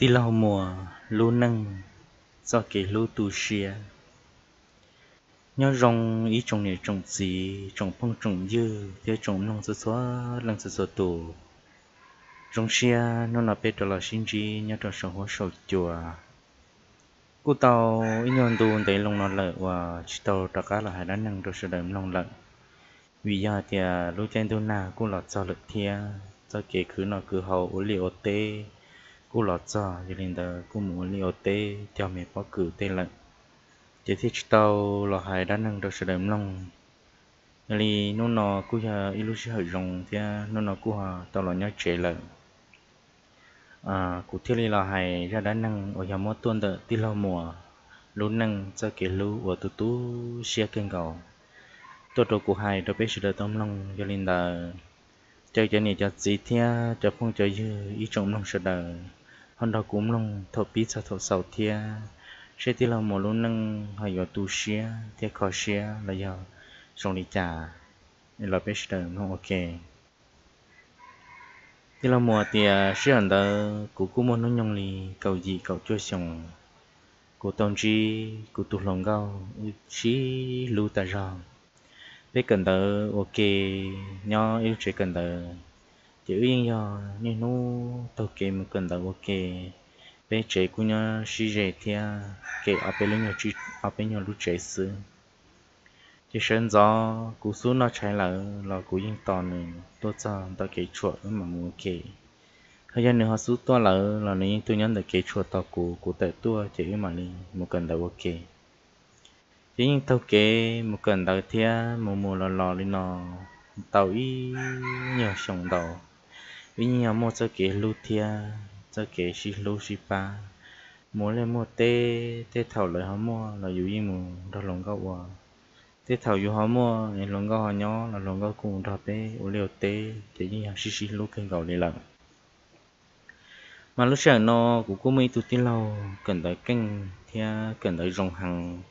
tí lau mùa lu nâng, do kể lu tu xìa nhớ rong ý trồng này trồng gì trồng phong trồng dư thế trồng nông sơ xóa lăng sơ sơ tù. Rong xìa nó là biết là sinh gì nhớ trò sống hoa sầu chùa. Cô tàu ý nhon tu để lông nó lợi và chỉ tàu tất cả là hai đá năng trò sơ đầm lông lợi. Vì giờ thì lúc chen tu nà cô lọt cho lực thia cho kể cứ nó cứ hầu ủ liệu tê cú lọt ra, cho nên là cú muốn liều tê cho mẹ có cử tê lận. chỉ thiết tàu là hai đã năng được sự đầm lòng. Li nó nó cú giờ ilu sẽ hơi rồng thì nó nó cú hà tàu là nhớ chế lận. à cụ thể là hai ra đã năng ở nhà mót tuần đợi tí lâu mùa. Lú năng cho cái lú ở tu tu xe kênh cầu tôi đồ của hai tôi biết sự đời tâm lòng cho nên là chơi chơi này cho gì thế cho phong cho dư ý trọng lòng sự đời hôm đó cũng lòng thọ bí sa thọ sầu thia. Sẽ tí lâu một lúc nâng hay ở tu xia, thia khó xia, là giờ xong đi trả nên là biết sự đời nó ok. Thì là mùa thì sẽ ăn đó cụ cụ muốn nó nhung li cầu gì cầu cho xong cụ tông chi cụ tu lòng gao chỉ lưu ta ra biết cần đó ok nhau yêu chỉ cần đó chỉ yên do, nên nó tàu kể mà cần đó ok bé trẻ của nhau chỉ dễ thia, kể ở bên nhau chỉ ở bên nhau lúc trẻ xưa chỉ sân gió, cú số nó chạy là là cú yên to này tôi cho ta kể chuột mà muốn kể hay là họ số to là là nên tôi nhận được kể chuột tao cú cú tại tôi chỉ mà đi một cần đầu ok chỉ những tao kể một cần tàu thia một mùa lò lò lên nó tàu ý nhờ sòng đầu vì nhà mua cho kể lưu thia cho kể xí lưu xí ba mua lên mua tê tê thầu lại họ mua là dù gì mù đó lòng gạo vào tê thầu dù họ mua nên lòng gạo họ nhỏ là lòng gạo cùng đó bé ô liều tê thế như hàng xí xí lưu kênh gạo đi lần mà lúc sáng nó cũng có mấy tụi tin lâu, cần tới kênh thì cần tới rồng hàng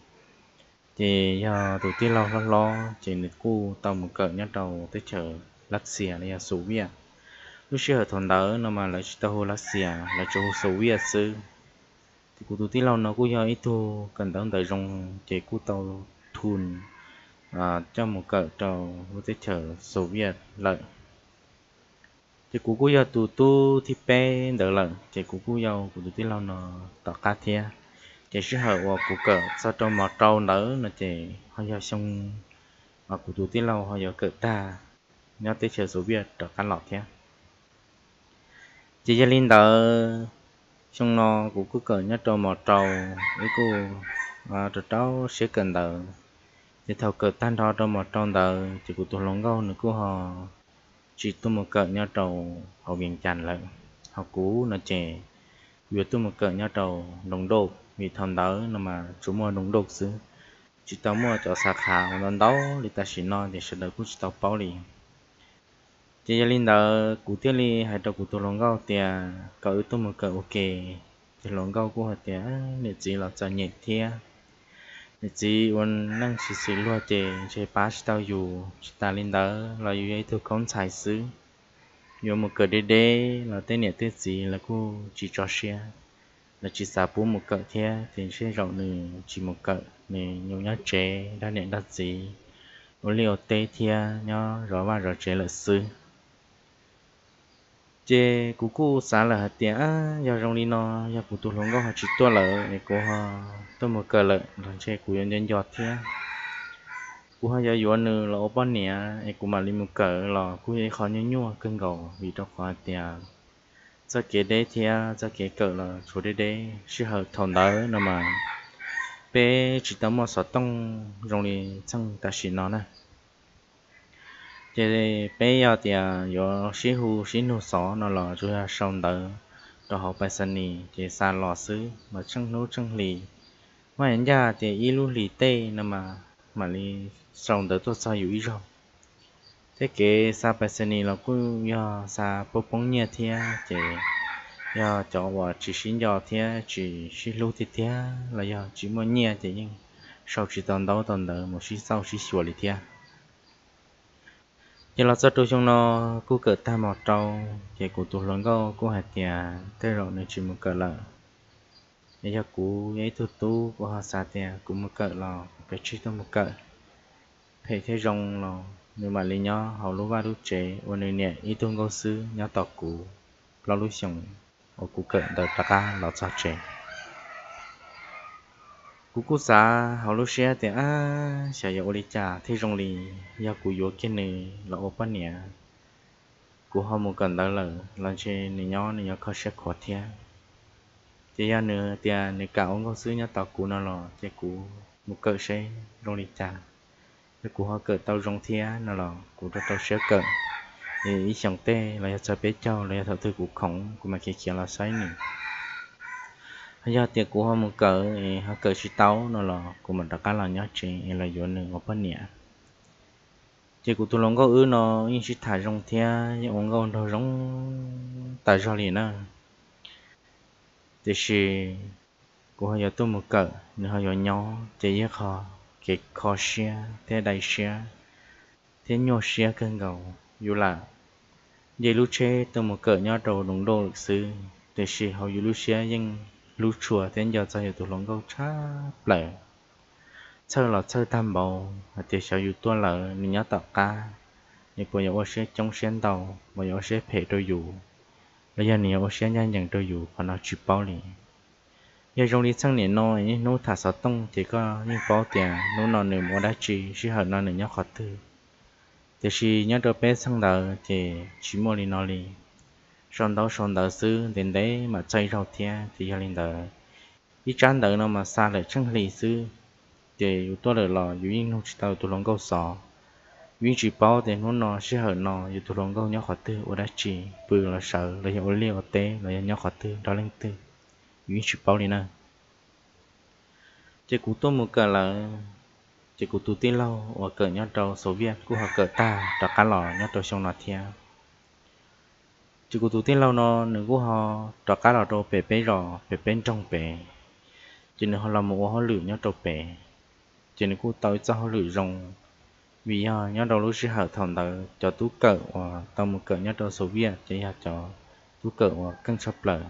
thì giờ tụi tin lâu lo lo, chỉ được cu tàu một cỡ nhát đầu tới chờ lắc xìa này số việt lúc xưa thằng đó nó mà lại ta hồ lắc xìa là chỗ sầu việt sư. Thì cụ tôi tin lâu nó cũng do ít thu cần đóng tới rong chế cụ tàu thun à, cho một cỡ trầu một tế chờ Xô Viết lợi. Thì cụ cũng do tụ tu thì pe đỡ lần chế cụ cũng do cụ tôi tí lâu nó tỏ cá thia chế sẽ hợp của cú cỡ sau trong mà trâu nở là chế họ do xong mà cụ tôi tí lâu họ do cỡ ta nhớ tế chờ Xô Viết tỏ cá lọt thia chị gia linh đỡ. Xong nó cũng cứ cỡ nhất trâu một trâu với cô và trâu sẽ cần đỡ. Thì thầu cờ tan đó trong một trong đời chị của tôi lòng gâu nữa của họ. Chị tôi một cờ nhau trầu họ miền chăn lại. Họ cũ nó trẻ vì tôi một cờ nhau trầu đồng đồ vì thằng đỡ nó mà chúng mua đồng đồ xứ chị tao mua cho sạc hà mà đó thì ta chỉ nói, thì sẽ được cũng tao bảo liền thì linh đạo cụ tiên li hay đâu cụ tôi lòng gao thì cậu tôi một cậu ok. Thì lòng gao của họ thì để chỉ là cho nhẹ thia. Để chỉ vẫn năng sử sử luôn thì chơi bá chỉ tao dù chỉ ta linh đạo là dù ấy tôi không xài xứ. Dù một cậu đê đê là tên nhẹ tên gì là cô chỉ cho xe là chỉ xả bố một cậu thế thì sẽ rộng nửa chỉ một cậu nè nhiều nhát chế đa nhẹ đắt gì 我了对天，让让娃让这了事。Chế cú cú xả là hạt tiền á giờ trong đi nó giờ cú tu lông có họ chỉ tua lợ này cô họ tôi một cờ lợ rồi chế cú nhân nhân giọt thế cú họ giờ yuan nữa là ô nè này cú mà đi một cờ là cú ấy khó nhớ nhua, cơn gầu, vì trong khó tiền giờ kế đấy thì giờ kế cờ là chủ đấy đấy sự hợp thằng đó nó mà. Bé chỉ tao một sọt tông, rong đi chẳng ta xin nó nè chế bây giờ thì à, do sĩ hữu sĩ nô sọ nó là chủ yếu sông đỡ cho học bài sinh nì chế xa lò xứ mà chân nấu chân lì. Mà hiện giờ thì y lu lì tê nó mà mà lì sông đỡ tôi sao yếu rồi. Thế kể xa bài sinh nì là cũng do xa bố bóng nhẹ thì chế do cho vợ chỉ xin do thì chỉ xin lu thì thì là do chỉ muốn nhẹ thì nhưng sau chỉ toàn đâu toàn đỡ, một xí sau xí xua lì thì giờ là sao tôi trong nó cú cỡ ta mò trâu thì cú tụt lớn go cú hạt tiền thế rồi nên chỉ một cỡ là bây giờ cú ấy tu tu của họ xa tiền cú một cỡ là phải chỉ tôi một cỡ. Phải thế rong là nếu mà lấy nhỏ họ lúc ba lúc chế và nơi nè, ý tôi ngô sư nhó tỏ cú, lo lúc xong ở cú cỡ đợt ta ca lo sao chế cú cú sa họ lúc xe thì à sẽ yêu đi cha thì rong lì giờ cú vô cái này là ô pan nè cú họ một cần đó là lần trên này nhỏ này nhó khó sẽ khó thiệt thì giờ nữa thì này cả ông có xứ nhà tàu cú nó là thì cú một cỡ xe rong đi cha thì cú họ cỡ tàu rong thiệt nó là cú cho tàu xe cỡ. Thì ý chẳng tê là giờ cho bé cháu là giờ thợ tư cú khổng, cú mà kia kia là sai nữa do tiệc của họ một cỡ thì họ cỡ chỉ tàu nó là của mình đã cá là nhớ chị là vô nữa ngọc bên nhẹ chỉ của tôi lòng có ư nó nhưng chỉ thải rong thia nhưng ông có đâu rong tại do liền nè thì chỉ của họ giờ tôi một cỡ nữa họ giờ nhỏ chỉ giờ họ cái khó xe, thế đại xe, thế nhỏ xe cơn gầu, dù là giờ lúc chơi tôi một cỡ nhỏ đầu đúng đồ lịch sử thì chỉ họ dù lúc xe nhưng lúc chùa đến giờ cho tụ lòng câu cha lệ sau là chơi tam bầu thì sợ dù tôi lợ mình nhớ tạo ca. Như bây giờ sẽ trong sen đầu bây giờ sẽ phê đôi dù. Bây giờ nhiều sẽ nhanh nhận đôi dù còn nó chụp bao liền. Giờ trong đi sang 年 nói nó thả sáu tông thì có những bao tiền. Nó nó nửa mua đá chi chỉ hơn nó nửa nhớ khó tư. Thì chỉ nhớ đôi bé sang đầu thì chỉ mua liền nó liền xong đó xong đó sư, đến đấy mà chơi rau thia, thì cho lên đó ít chán đó nó mà xa lại chân lì sư. Thì tôi là lò dù yên không chỉ tao tôi lòng câu sọ vì chỉ bao thì nó nó sẽ hở nó, dù tôi lòng câu nhỏ khó tư ở đã chỉ, bự là sợ là hiểu liều tế là nhỏ khó tư, đó lên tư. Vì chỉ bao đi nè. Chỉ cú tôi một cái là chỉ cú tôi tin lâu ở cỡ nhau trâu số việt cú họ cỡ ta đặt cá lò nhau trâu xong nó theo chỉ có tụi tiên lâu nó nếu cô họ trò cá là trâu bể bể rò bể bể trong bể. Chỉ nên họ làm một họ lử nhau trâu bể. Chỉ nên cô tới cho họ lử rồng vì họ nhau đầu lúc sẽ hở thòng đó cho tú cỡ và tao một cỡ nhau trâu số viên, chỉ là cho tú cỡ và cân sắp lờ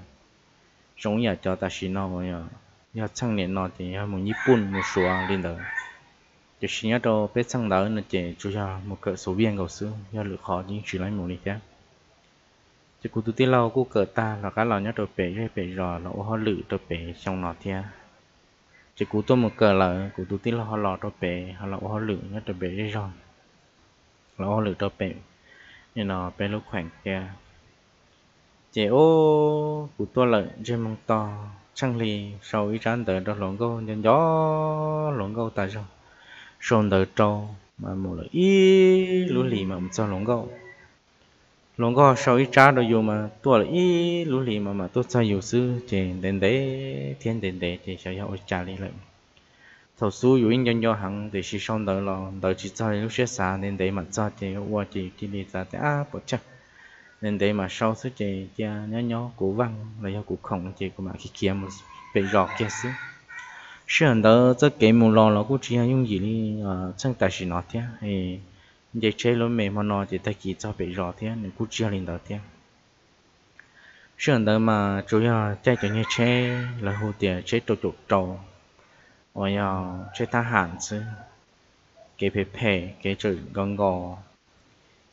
giống nhà cho ta xin nó mà giờ giờ sang 年 nó thì một nhị bún một số lên đó chỉ xin nhau trâu bể sang đó là chỉ chú cho một cỡ số viên cầu xưa. Nhà lử khó nhưng chỉ lấy một đi thế chỉ cụ tu tiên lâu cụ cỡ ta, là cái lò nhớ đồ bể rồi bể rò, là ô họ lử đồ bể trong nọ thia. Chỉ cụ tôi một cỡ là cụ tu tiên lâu họ lò đồ bể, họ là ô họ lử nhớ đồ bể rồi là ô lử đồ bể. Nên nó bể lúc khoảng kia. Chỉ ô cụ tôi là trên mong to chẳng lì sau ý chán tới đó lộn câu nhân gió lộn câu tại sao sồn tới trâu, mà một là ý lũ lì mà một sao lộn câu lòng có sau ít trả được dù mà tôi là ít lũ lì mà mà tôi sao dù sư trên đến đế thiên đến đế thì sẽ yêu trả lý lại thầu su dù in nhân do hằng thì chỉ xong đợi là đợi chỉ cho lúc sẽ xả đến đế mà cho thì qua chỉ chỉ đi ra thì à bỏ chắc đến đế mà sau sự thì cha nhỏ nhỏ của văn là do của khổng chỉ của mà khi kia một bị rọt kia xứ sự hẳn đó rất kể một lò là cũng chỉ dùng gì đi chẳng tài chỉ nói thế giấy giờ chơi lối mềm mà nó chỉ ta chỉ cho bị rõ thế, nên cũng chưa lên đầu thế. Sườn mà chủ yếu chơi cho như chơi là hồ tiền chơi chủ trầu. Trâu rồi chơi ta hạn chứ. Cái phê phê cái chữ gòn gò.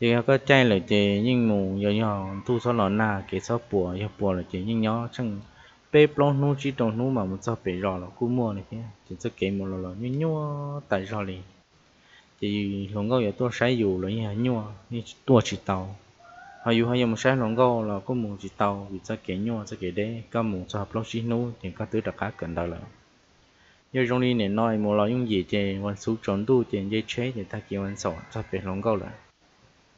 Thì có chơi là chỉ nhưng mù giờ giờ thu số lọ na cái số bùa giờ bùa là chỉ nhưng nhỏ chẳng bê plong nu, chỉ trồng nu mà muốn cho bị rõ là cú mua này thế. Chỉ số cái một lọ lọ như nhua tại rõ liền? thì lồng gâu giờ tôi sẽ dù là như nhua, như tôi chỉ tàu họ dù hay một sáng lồng gâu là có một chỉ tàu vì sao kể nhua, sao kể đấy có một sao hợp lóc chỉ nô thì các thứ đặc khác cần đó là như trong đi này nói một loại những gì thì quan số chọn tu thì dây chế thì ta kia quan sổ cho phải lồng gâu là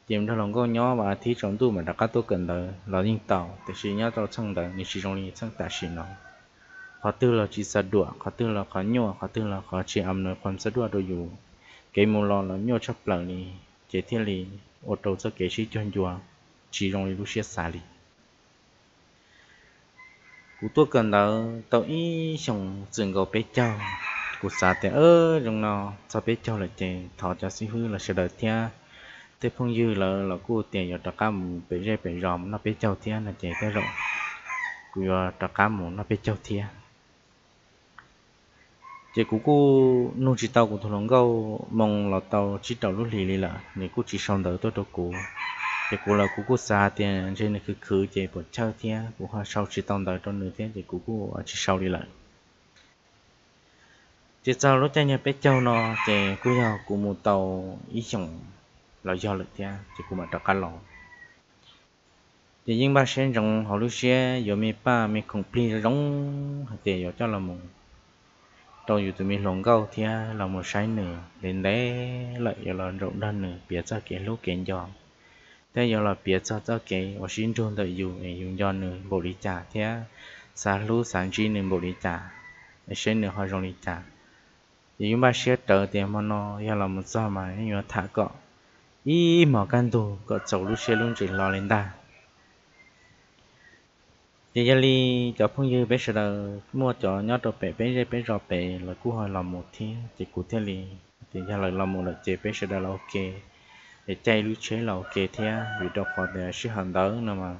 tìm ra lồng gâu nhỏ và thí chọn tu mà đặc khác tôi cần đó là những tàu thì chỉ nhau tàu sang đó như chỉ trong đi sang ta chỉ nó khó tư là chỉ sạt đũa khó tư là khó nhau khó tư là khó chỉ âm nói còn sạt đũa đồ dù cái mù lò nó nhiều chấp lần đi chế thiên lý ô tô cho kế sĩ chân chùa chỉ rong đi lúc xe xa đi cú tôi cần đó tao ý xong dừng gầu bé cháu cú xa thế ơ rong nó cho bé cháu là chế thọ cho sĩ hư là sẽ đợi thiên thế phong dư là là cú tiền giờ tất cả mù bé rê bé ròm nó bé cháu thiên là chế thế rồi cú giờ tất cả nó bé cháu thiên chỉ cú cú nung chỉ tàu của thằng long gâu mong là tàu chỉ tàu lúc lì lì là nếu cú chỉ xong đỡ tôi đâu cú chỉ cú là cú cú xa tiền trên này cứ cứ chỉ bỏ châu thiên cú hoa sau chỉ tàu đỡ trong nửa thiên chỉ cú cú chỉ sau đi lại. Chỉ sau lúc chạy nhà bé châu nó chỉ cú giờ cú một tàu ý chồng là do lực thiên chỉ cú mà đặt cá lò chỉ những ba sen rồng họ lúc xe giờ mi ba mi không pli rong, thì giờ cho là một tôi dù tụi mình lồng câu thì à, là một sai nữa đến đấy lại giờ là rộng đơn nữa biết cho cái lúc kiến cho thế giờ là biết cho cho cái và xin trung tự dù để dùng cho nữa bộ lý trả. Thế à, xa lúc sáng chi nữa bộ lý trả. Xin nữa họ rộng lý trả. Thì chúng ta sẽ trở tiền mà nó giờ là một do mà, nhưng mà thả cọ. Ý mà căn tù, cọ chầu lúc xe luôn chỉ lo lên ta thì giờ đi cho phong như bé sợ mua cho nhớ đồ bé bé bé rò bé là cú hỏi làm một thiên thì cú thế li thì giờ lại làm một là chế bé sợ là ok. Để chạy lúc chế là ok thế vì đâu có để sự hành đó nữa mà.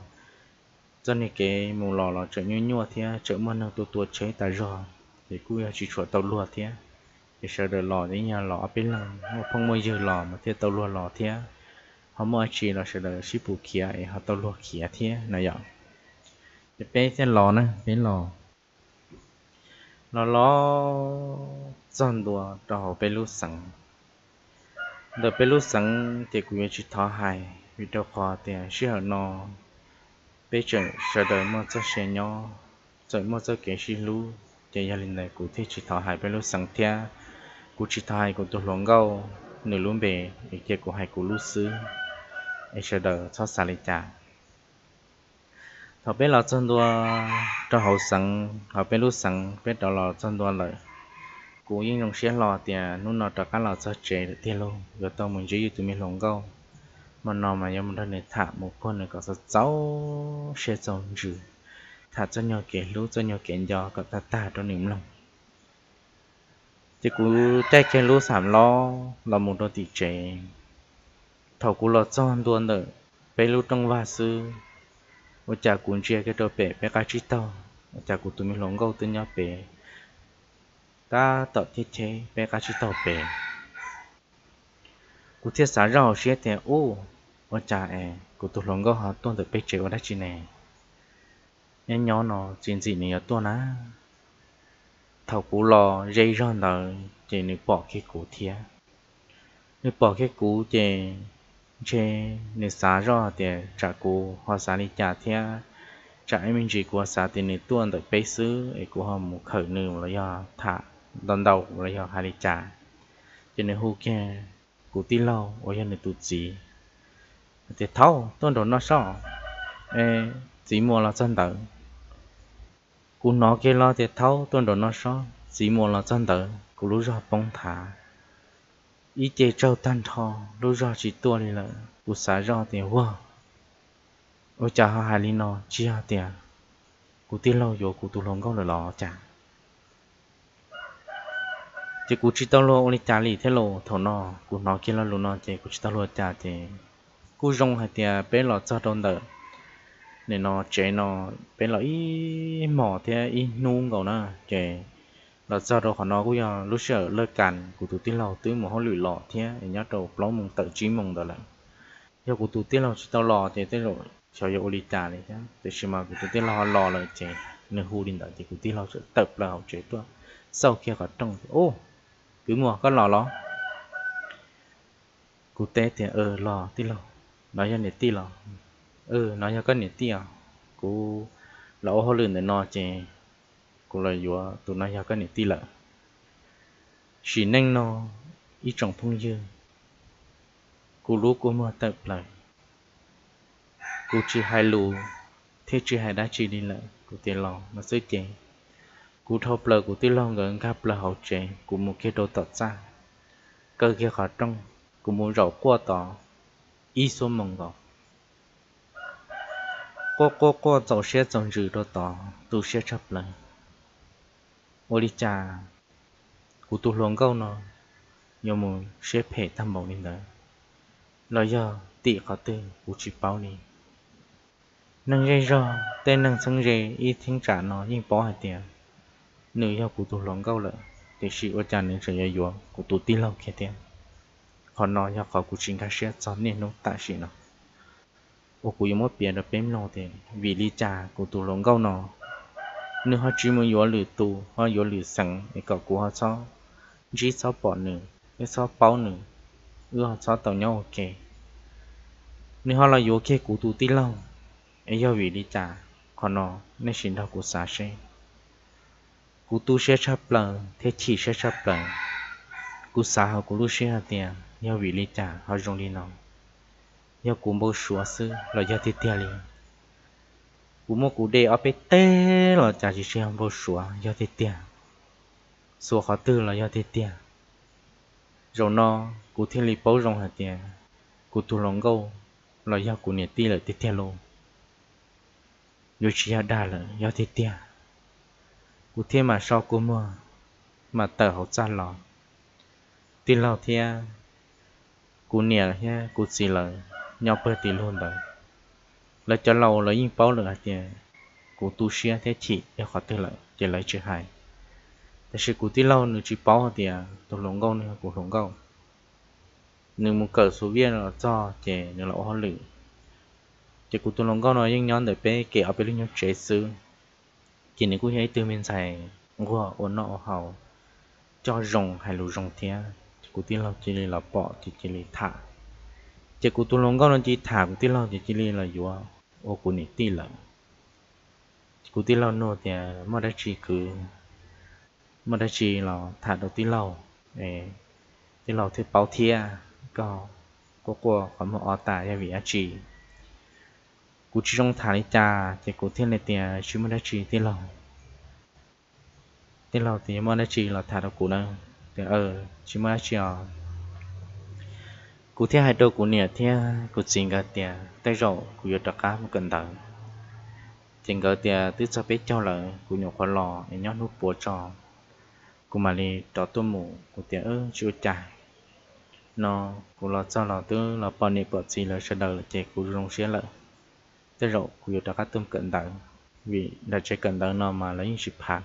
Cho nên cái mù lò là trở như nhua thế trở mà nó tu tua chế tại rò. Thì cú chỉ chuột tàu lúa thế thì sợ đợi lò đấy nhà lò bên là một phong môi dừa lò mà thế tàu lúa lò thế họ mua chỉ là sợ đợi ship kia, họ tàu lúa kia thế này vậy? Cái bé sẽ lò nè bé lò nó lò chọn đùa cho bé lu sẵn đợt bé lu sẵn thì cũng chỉ thọ hài vì đâu khó thì chỉ ở nó bé chờ sợ đợi mà cho xe nhỏ rồi mà cho cái gì lu thì gia đình này cũng thì chỉ thọ hài bé lu sẵn thia cũng chỉ thọ hài của tôi lòng gâu nửa luôn bề thì kia của hai của lu sư ai sợ đợi cho xả lấy trả họ biết là chân đua cho hậu sẵn họ biết lúc sẵn, biết đó là chân đua lợi cú yên lòng xe lò tiền à, lúc nó cho các lò cho chế được tiền luôn. Rồi tao mình chỉ tụi mình lòng câu. Mà nó mà em đang này thả một con này có sao cháu xe trồng chữ. Thả cho nhau kể lúc cho nhau kể gió có ta ta cho niềm lòng. Chỉ cú tay cái lúc sảm lo, là một đôi tỷ chế thầu cú lo cho anh đua nữa bây lúc trong va sư ở cha cũng chia cái đồ bể bé cá chi tàu ở cha cũng tụi mình lồng gâu tụi nhau bể ta tập thiết chế bé cá chi tàu bể cụ thiết xã rau xía thì ô ở cha em, cụ tụi lồng gâu họ tuân được bể chế ở đây chi nè nhân nhỏ nó chuyện gì này ở tuân á thầu cú lò dây ra đời chỉ nếu bỏ cái cú thiết nếu bỏ cái cú thì chế nên xả rõ thì trả cụ họ xả đi trả theo trả em mình chỉ của xả thì nếu tuôn được bế xứ ấy của họ một khởi nữ là do thả đòn đầu là do hai đi trả cho nên hú kia cụ tí lâu ở nhà này tụt gì thì thâu tuôn đồ nó sợ ê chỉ mua là chân tử cụ nó kia lo thì thâu tuôn đồ nó sợ chỉ mua là chân tử cụ lúc ra bông thả ý chế trâu tan thò, lúc rõ chỉ tua đi là cụ xả rõ tiền hoa ôi chả họ hai lý nó chi hà tiền. Cụ tiên lâu vô cụ tu lòng công là lò chả chỉ cụ chỉ tao lo oli chả lì thế lo thổ nó cụ nó kia là lu nó chỉ cụ chỉ tao lo chả thì cụ rong hai tiền bé lò cho đông đỡ nên nó chế nó bé lò ý mỏ thế ý nung cầu nó chế là do đó họ nói cũng là lúc sợ lơ càn của tụi tiên lầu tới một họ lụi lọ thế nhớ đầu lâu mong tự trí mong đó là. Do của tụi tiên lầu chỉ tao lọ thì tới rồi, cho yêu oli trả này chứ. Từ khi mà của tụi tiên lầu lọ là chế nên hù đi đợi thì của tiên lầu sẽ tập là học chế tôi. Sau khi họ trong ô, cứ mua, có lọ lò của tế thì ờ lọ tiên lầu nói cho nè tiên lò ờ ừ, nói cho có nè tiên của lọ họ lười để nó chế cô là vừa tụi nó giờ cái này tí lợ. Chỉ nên nó ít trọng phong dư. Cô lú cô mơ tập lại. Cô chỉ hai lù thế chỉ hai đã chỉ đi lại cô tiền lòng mà sẽ chè cô thâu lợ cô tiền lòng gần gặp là hậu chè cô một cái đồ tọt ra cơ kia khó trong cô muốn rậu qua tỏ. Ý số mong gọ cô cô cô dầu xe dòng dữ đồ tỏ. Tu xe chấp lại ô đi tu luồng câu nó nhiều một xếp hệ tham bảo nên đó lo do tị khó tư u chỉ bảo ni. Nâng dây do tên nâng sân dây y thiên trả nó nhưng bỏ hạt tiền. Nữ do cụ tu lòng câu lợi để sĩ ở cha nên sẽ yếu cụ tu tí lâu kia tiền. Còn nó do khó cụ chính cái sẽ cho nên nó tại sĩ nó. Ô cụ yêu mất biển được bếm nó thì vì lý trả cụ tu lòng câu nó nếu họ chỉ muốn yếu lử tu họ yếu lử sẵn để cậu cụ họ cho chỉ cho bỏ nữ để cho bao nữ ưa họ cho tàu nhau ok nếu họ là yếu ok cụ tu tí lâu ấy do vì lý trả còn nó nên xin đâu của xả xe cú tu sẽ chấp lần thế chỉ sẽ chấp lần cú xã họ cú lu sẽ tiền nhau vì lý trả họ dùng đi nó nhau cú mua sủa sư là do tiết tiền liền cú mua cú đề ở bên tê là trả chỉ sẽ vô sủa do thế tiền sủa khó tư là do thế tiền rồi nó cú thiên lý bao rong hạt tiền cú tu lòng gâu là do cú nhiệt ti là thế tiền luôn rồi chỉ đa là do thế tiền cú thiên mà sau cú mua mà tờ hậu ra lò tin lâu thia cú nhiệt ha cú xì là nhau bơ tì luôn bờ là cho lâu là những bao là thì cụ tu sĩ thế chỉ để khỏi tự lợi chỉ lấy chữ hài thế sự cụ tí lâu nữa chỉ bao thì tổ lồng gông này cụ lồng gông nếu một cỡ số viên là cho thì nếu là hoa lử thì cụ tu lồng gông nói nhưng nhóm để bé kể ở bên những nhóm chế sư chỉ nếu cụ hãy từ mình xài của ổn nọ hầu cho rồng hay lù rồng thế thì cụ tí lâu chỉ là bỏ thì chỉ là thả thì cụ tu lồng gông nó chỉ thả cụ tí lâu thì chỉ là dùa ô cô này tin là cô tin thì mà đã chỉ cứ mà đã chỉ là thả đầu lâu ê lâu thì bảo thia có có qua có một ở tại vị chỉ cú chỉ trong thả đi cha thì cú thiên này tiền chỉ mới đã chỉ lâu tiền lâu thì mới đã chỉ là thả được cú nữa thì ờ chỉ đã chỉ cụ cú hai đôi cụ nè thế cụ chính cái tiền tay rồi cụ yêu đặc cá một cần tờ chính cái tiền tứ sao biết cho là cụ nhổ khoa lò, để nhót nút búa trò cụ mà đi trò tôi mù cụ tiền ơ chưa chạy nó cụ lo cho là tư là bao nhiêu bớt gì là sẽ đợi là chạy cụ rong xé lợi tay rồi cụ yêu các tôm cận tận vì là chạy cận tận nó mà lấy những sự phạt.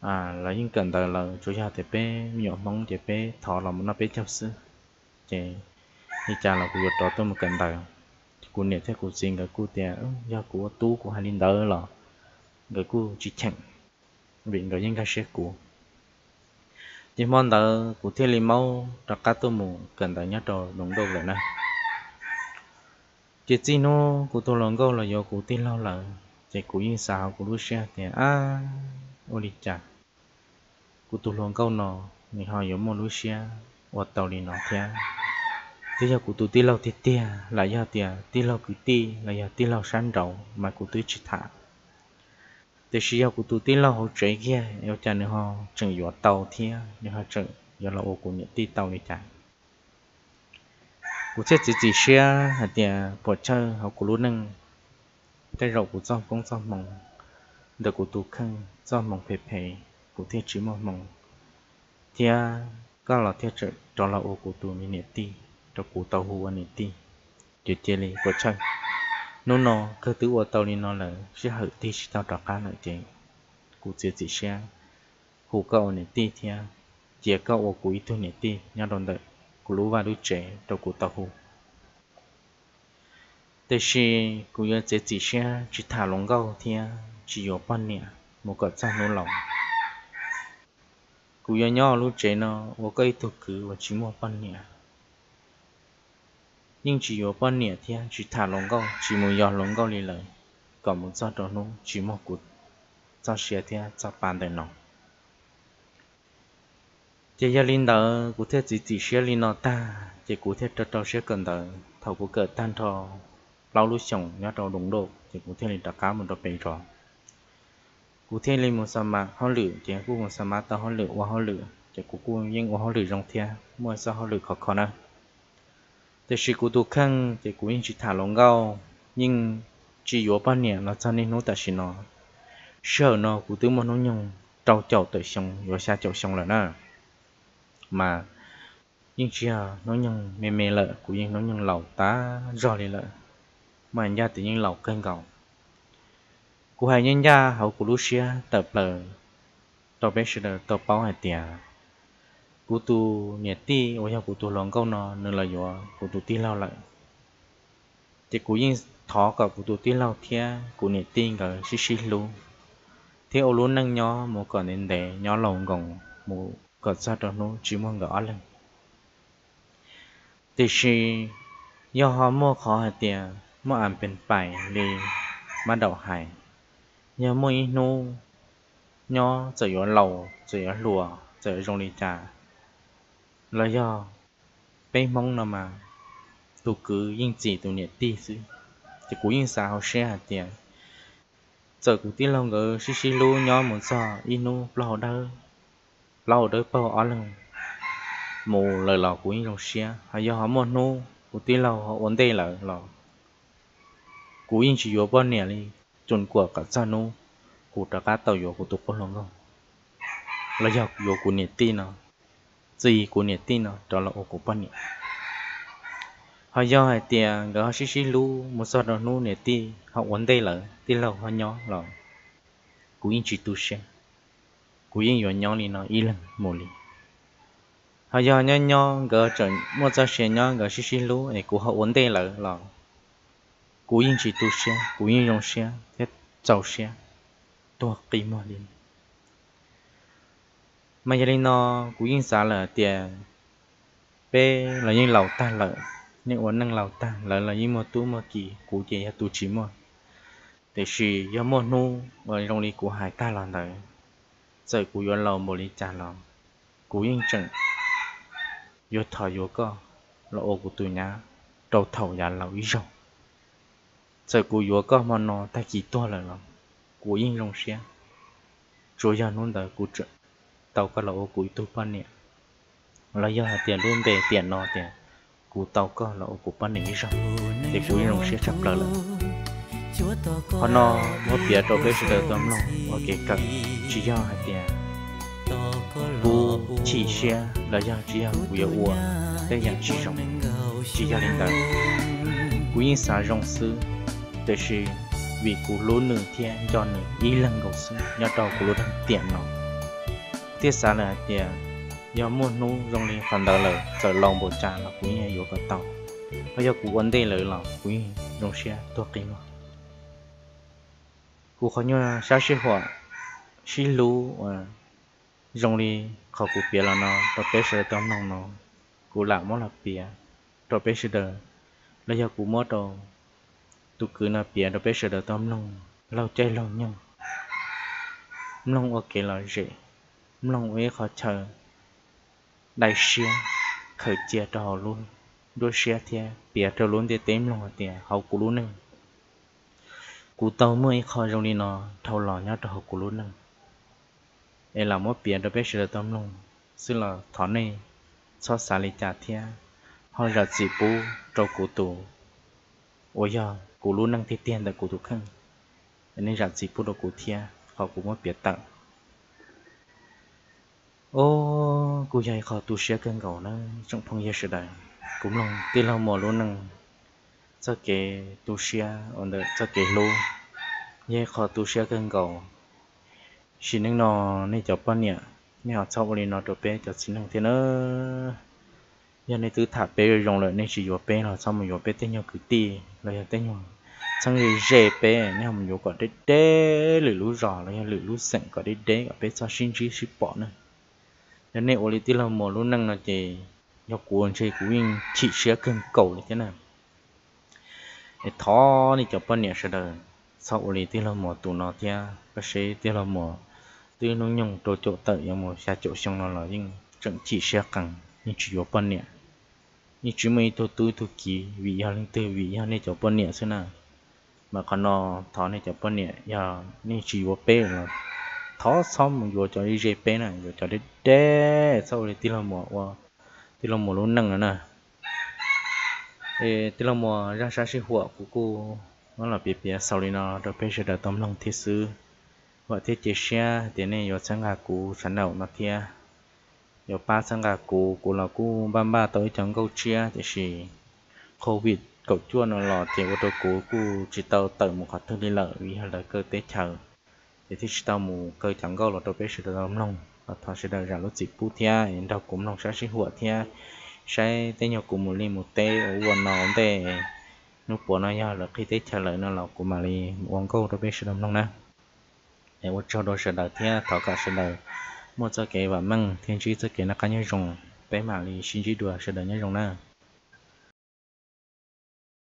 À lấy những cận tận là chú nhà thì bé, nhỏ mong thì bé, thọ là nó bé chấp sư thì thì cha là cụ yêu đó tôi một cần tận cụ niệm thế cụ xin cái cụ tiền do cụ tu của hai linh đỡ là cái cụ chỉ chẳng. Vì người những cái sẽ cụ chỉ mong đỡ cụ thiên linh mau đặt cái tôi một cần tận nhất đồ đúng đâu vậy nè. Chỉ chỉ nó cụ tôi lòng câu là do cụ tin lâu là chỉ cụ yên sao cụ lúc xe thì à ô đi chả cụ tôi lòng câu nó mình hỏi giống một lúc xe hoặc tàu đi nó theo thế giờ cụ tôi tí lâu tiệt tia là giờ tia tí lâu cứ ti là giờ tí lâu sáng đầu mà cụ tôi chỉ thả. Thế khi giờ cụ tôi tí lâu hỗ trợ kia yêu cha nữa họ chừng gió tàu theo nữa họ chừng giờ là ô cụ nhận ti tàu này chạy, của chết chỉ chỉ xe hạt tiền bỏ chơi học của luôn nâng. Cái rậu của cho cũng cho mong được của tôi khăn cho mong phê phê cú thiết chỉ mong mong thia có là thiết trợ cho là ô cú tu mình nhận ti cho cụ tàu hù anh ti chỉ chia li có chơi Nô nô, cứ tứ của tàu li nó là sẽ hở ti sẽ tao trọ cá lại chị. Cụ chia chị xe. Hù cậu anh ấy đi thì à. chia cậu của cụ ít thôi anh ti nhau đồng đợi. Cụ lú vào đứa trẻ cho cụ tàu hù. Thế thì cụ giờ chị chị xe chỉ thả lồng gấu thì chỉ có bao nhiêu một cái trang nó lỏng cú nhỏ nhỏ lúc chế nó vô cây thuộc cứ và chỉ một phần nhỉ nhưng chỉ có 半年 thiên chỉ thả lồng câu chỉ muốn giọt lồng câu đi lời. Còn muốn cho đó nó chỉ một cụt cho xe thì cho bàn đời nó chỉ gia linh đó cụ thể chỉ chỉ xe linh nó ta. Chỉ cụ thể cho cho xe cần đó thầu cụ cỡ tan thò lâu lúc chồng nhớ đầu đúng độ. Chỉ cụ thể linh đặc cá một trò bền trò. Cụ thể linh một sao mà họ lử? Chỉ cụ một sao mà ta họ lử qua họ lử? Chỉ cụ cụ nhưng qua họ lử trong thia. Mua sao họ lử khó khó nữa แต่是cụ tu khăn chỉ cụ chỉ thả lồng gao nhưng chỉ có bao nhiêu là cho nên nó ta chỉ nó sợ nó cụ tu mà nó nhung trâu chậu tới xong rồi xa chậu xong là nè mà nhưng chia nó nhân mê mê lợ của nhưng nó nhân lẩu tá rõ đi lợ mà anh gia tự nhiên lẩu cân cầu của hai nhân gia hậu của Lucia tập lợ tàu bé sẽ được tàu bao hai tiền cụ tu nhiệt ti ôi cho cụ tu lòng câu nó nên là do cụ tu ti lao lại thì cụ yên thọ cả cụ tu ti lao thia cụ nhiệt ti cả xí xí lu. Thế ô luôn năng nhỏ một còn nên để nhỏ lòng gồng một còn sao đó nó chỉ mong gõ lên thì khi do họ mua khó hạt tiền mua ăn bên phải đi bắt đầu hải nhớ mua ít nu nhớ chỉ có lầu chỉ có lùa chỉ có rong đi trà là do bé mong nào mà tu cứ yên chỉ tu nhiệt ti chứ thì cũng yên sao xe hạt tiền. Giờ cũng tin lòng ngờ xí xí lu nhớ một giờ inu lo đâu lo đâu bao ở lần mù lời lò của yên lòng xe. Hay do họ một nu của tin lòng họ ổn định là lò. Của yên chỉ yếu bao nhiêu đi chuẩn của cả cha nu. Của tất cả tàu yếu của tụ con lòng không là do yếu của nhiệt ti nào gì của nhiệt tin nào đó là ô của bận nhiêu họ do hai tiền gỡ xí xí lu, một số đó nu nhiệt tin, họ vấn đề là tin lâu họ nhỏ là của những chỉ tu xe. Của những nhỏ đi nó ít lần một lần họ do nhỏ nhỏ gỡ trở một số xe nhỏ gỡ xí xí lú này của họ vấn đề là là cú yên chỉ tu xe, cú yên 用 xe thế giàu xe. To kỳ mà đi mà giờ nó cũng yên xả là tiền bê là như lầu ta lợ những uống năng lầu ta lợ là như một tu một kỳ cụ chỉ tu chỉ một để chỉ do một nu ở trong đi của hải ta là đấy giờ cụ yên lầu một lý trả lòng cụ yên chừng, yo thở yo co, là ô của tụi nhá đầu thầu nhà lầu ý rồng giờ cụ yo có mà nó ta chỉ to là nó cụ yên rồng xe rồi giờ nó đã cụ chừng tàu có là ô của tôi ban nè. Là do hạt tiền luôn về, tiền nó tiền của tàu có là ô của ban nè rồng để của yên rồng xe chập lại là họ nó một tiền đầu cái sự được tấm lòng và kể cả chỉ do hạt tiền. Cú chỉ xe là do chỉ do cú yêu ua. Để nhận chỉ rong chỉ do linh đạo cú yên xả rong sư để 是 vì cú lúa nửa thiên cho nửa y lăng cầu sư nhớ đầu cú lúa đang tiền nó tiết xa là tiền do mua nô rong lên phần đầu là trở lòng bộ trà là quý nhà yêu cái tàu bây giờ cụ vấn đề là là quý yên rong xe tôi kinh mà cụ khó nhớ sao sẽ hỏa xí lú rong đi khó cụ bia là nó tập bé sẽ tâm nòng nó cụ lạ món là bia tập bé sẽ đờ bây giờ cụ mất đồ tụ cứ là bia tập bé sẽ tâm tóm nòng lâu chơi lâu nhau, nòng ok là gì? Nòng ấy khó chờ. Đại xia khởi chia cho họ luôn. Đôi xia thì bia cho luôn để tém lòng tiền họ cũng luôn nè cụ tàu mới khó rong đi nó thâu lò nhau cho họ cũng luôn nè e là một biển đó biết sự tâm lòng. Sự là thọ này cho xả lý trả thia. Họ ra chỉ bù cho cụ tù. Ôi giờ cụ luôn năng thiết tiền để cụ tù khăn. Nên ra chỉ bù đồ cụ thia họ cũng mất biết tặng ô cô dạy khó tu sửa cơn gầu nó trong phong gia sự đại cũng lòng tin lòng mò luôn năng cho kể tu sửa ổn được cho kể lô dạy khó tu sửa cơn gầu xin năng nó này cho bao nhiêu này họ sau này nó được bé cho xin năng thế nữa giờ này tứ thả bé rồi dùng lại nên chỉ có bé là sau mình có bé tên nhau cứ ti là tên nhau xong rồi dễ bé nên mình có quả đế đế lử lú rò là lử lú sẹn quả đế đế có bé cho xin chỉ ship bỏ nữa giờ này ô lý tí là một lúc năng là chỉ do cuốn chơi của mình, chỉ sẽ cơn cầu như thế nào. Để thó đi cho bao nhiêu sẽ đời. Sau ô lý tí là một tụ nó theo có sẽ tí là một tư nó nhung đồ chỗ tự yang một xa chỗ xong nó là nhưng trận chỉ xe cẳng như chỉ có bao nhiêu như chỉ mấy tôi tôi tôi kỳ vì họ lên từ vì họ này cho bao nhiêu thế nào. Mà còn nó thọ nên cho bao nhiêu giờ nên chỉ có bé là thó xong, mình vừa cho đi dễ này, vừa cho đi đế sau này tí là mùa, wow. Tí là mùa luôn nâng nữa nè. Ê tí là mùa ra sao sẽ hụa của cô, nó là bịa bịa sau này nó được bây giờ đã tấm lòng thiết sư và thiết chế xe, thế này vừa sáng hà cú sẵn đầu nó kia vừa ba sáng cả cú cú là cú ba ba tới chẳng câu chia thì chỉ covid cậu chua nó lò thì ô tô cú cú chỉ tàu tự một hoạt thương đi lợi vì là cơ tế chờ thì thích tao mù cơ chẳng gâu là tôi biết sự được lòng và thọ sẽ đời rằng lúc dịp bút thia hiện đâu cũng lòng sẽ sinh hoạt thia sẽ tên nhau cùng một ly một tê ở quần nó ông tê nó bỏ nó nhau là khi tế trả lời nó là của mà ly quăng câu tôi biết sự được lòng nè. Để một cho đôi sẽ đời thia thọ cả sẽ đời một cho kể và măng, thiên trí cho kể nó cá nhân dùng bé mà ly xin trí đùa sẽ đời nhân dùng nè.